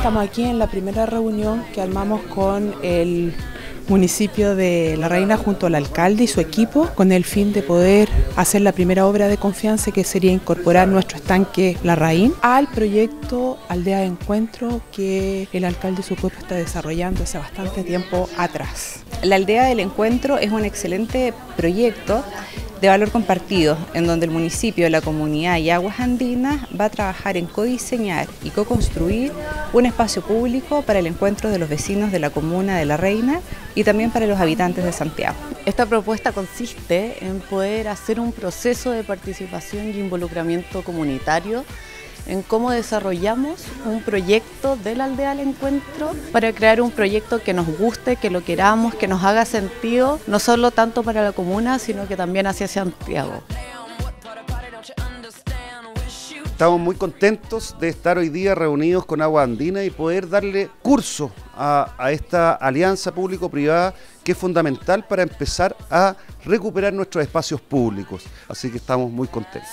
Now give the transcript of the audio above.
estamos aquí en la primera reunión que armamos con el municipio de La Reina junto al alcalde y su equipo con el fin de poder hacer la primera obra de confianza que sería incorporar nuestro estanque La Raín al proyecto Aldea de Encuentro que el alcalde y su equipo está desarrollando hace bastante tiempo atrás. La Aldea del Encuentro es un excelente proyecto de valor compartido, en donde el municipio, la comunidad y Aguas Andinas va a trabajar en codiseñar y co-construir un espacio público para el encuentro de los vecinos de la comuna de La Reina y también para los habitantes de Santiago. Esta propuesta consiste en poder hacer un proceso de participación y involucramiento comunitario en cómo desarrollamos un proyecto de la aldea al encuentro para crear un proyecto que nos guste, que lo queramos, que nos haga sentido, no solo tanto para la comuna, sino que también hacia Santiago. Estamos muy contentos de estar hoy día reunidos con Agua Andina y poder darle curso a, a esta alianza público-privada que es fundamental para empezar a recuperar nuestros espacios públicos. Así que estamos muy contentos.